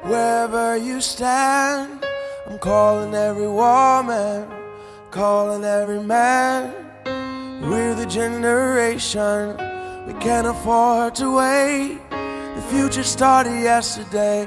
Wherever you stand, I'm calling every woman, calling every man. We're the generation we can't afford to wait. The future started yesterday.